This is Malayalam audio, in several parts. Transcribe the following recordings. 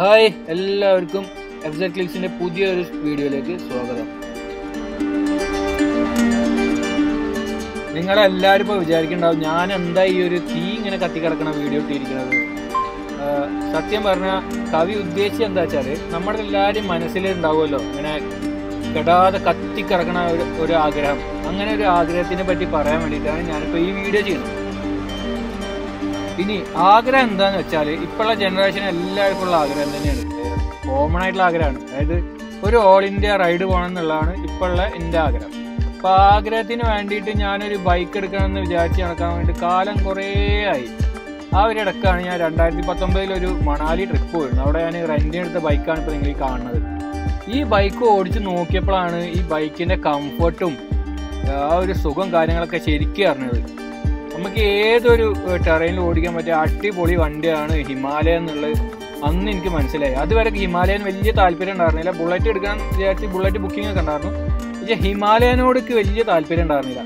ഹായ് എല്ലാവർക്കും എഫ് ക്ലിക്സിന്റെ പുതിയൊരു വീഡിയോയിലേക്ക് സ്വാഗതം. നിങ്ങളെല്ലാവരും ഇപ്പോൾ വിചാരിക്കുന്നുണ്ടാവും ഞാൻ എന്താ ഈ ഒരു തീ ഇങ്ങനെ കത്തിക്കിടക്കണ വീഡിയോ ഇട്ടിരിക്കുന്നത് സത്യം പറഞ്ഞാൽ കവി ഉദ്ദേശിച്ചത് എന്താ വെച്ചാൽ നമ്മുടെ എല്ലാവരും മനസ്സിലുണ്ടാവുമല്ലോ ഇങ്ങനെ കെടാതെ കത്തിക്കിറങ്ങണ ഒരു ഒരു ആഗ്രഹം. അങ്ങനെ ഒരു ആഗ്രഹത്തിനെ പറ്റി പറയാൻ വേണ്ടിയിട്ടാണ് ഞാനിപ്പോൾ ഈ വീഡിയോ ചെയ്യുന്നത്. ഇനി ആഗ്രഹം എന്താന്ന് വെച്ചാൽ ഇപ്പോഴുള്ള ജനറേഷൻ എല്ലാവർക്കും ഉള്ള ആഗ്രഹം തന്നെയാണ്. കോമൺ ആയിട്ടുള്ള ആഗ്രഹമാണ്. അതായത് ഒരു ഓൾ ഇന്ത്യ റൈഡ് പോകണം എന്നുള്ളതാണ് ഇപ്പോഴുള്ള എന്റെ ആഗ്രഹം. അപ്പോൾ ആഗ്രഹത്തിന് വേണ്ടിയിട്ട് ഞാനൊരു ബൈക്ക് എടുക്കണം എന്ന് വിചാരിച്ച് നടക്കാൻ വേണ്ടി കാലം കുറേ ആയി. ആ ഒരു ഇടക്കാണ് ഞാൻ രണ്ടായിരത്തി പത്തൊമ്പതിൽ ഒരു മണാലി ട്രിപ്പ് പോയിരുന്നു. അവിടെ ഞാൻ റെന്റിന് എടുത്ത ബൈക്കാണ് ഇപ്പോൾ നിങ്ങൾ കാണുന്നത്. ഈ ബൈക്ക് ഓടിച്ച് നോക്കിയപ്പോഴാണ് ഈ ബൈക്കിന്റെ കംഫർട്ടും ആ ഒരു സുഖം കാര്യങ്ങളൊക്കെ ശരിക്കും അറിഞ്ഞത്. നമുക്ക് ഏതൊരു ടെറൈനിൽ ഓടിക്കാൻ പറ്റിയ അടിപൊളി വണ്ടിയാണ് ഹിമാലയ എന്നുള്ളത് അന്ന് എനിക്ക് മനസ്സിലായി. അതുവരെ ഹിമാലയൻ വലിയ താല്പര്യം ഉണ്ടായിരുന്നില്ല. ബുള്ളറ്റ് എടുക്കാൻ വിചാരിച്ച് ബുള്ളറ്റ് ബുക്കിംഗ് ഒക്കെ ഉണ്ടായിരുന്നു. പക്ഷേ ഹിമാലയനോട് വലിയ താല്പര്യം ഉണ്ടായിരുന്നില്ല.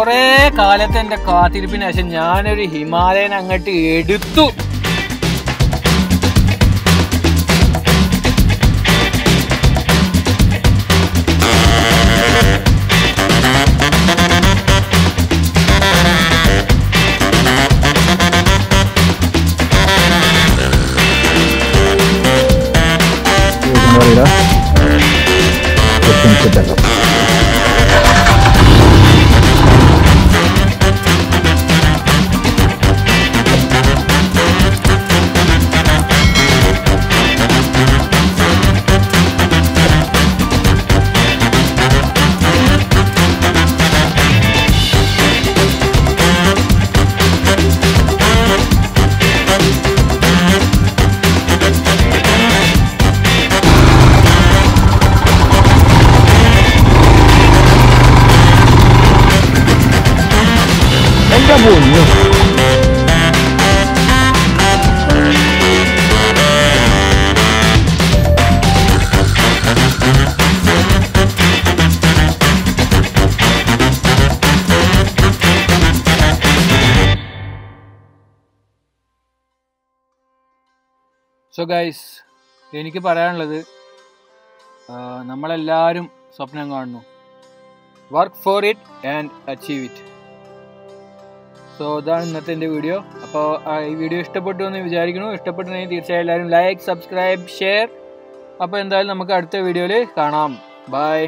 കുറെ കാലത്തെ എന്റെ കാത്തിരിപ്പിന് ശേഷം ഞാനൊരു ഹിമാലയൻ അങ്ങോട്ട് എടുത്തു. പൊന്നു സോ ഗൈസ് എനിക്ക് പറയാനുള്ളത് നമ്മളെല്ലാവരും സ്വപ്നം കാണുന്നു. Work for it and achieve it so ഇതാണ് ഇന്നത്തെ എന്റെ വീഡിയോ അപ്പോൾ ഈ വീഡിയോ ഇഷ്ടപ്പെട്ടു എന്ന് വിചാരിക്കുന്നു. ഇഷ്ടപ്പെട്ടുണ്ടെങ്കിൽ തീർച്ചയായും എല്ലാവരും ലൈക്ക് സബ്സ്ക്രൈബ് ഷെയർ അപ്പോൾ എന്തായാലും നമുക്ക് അടുത്ത വീഡിയോയിൽ കാണാം. ബൈ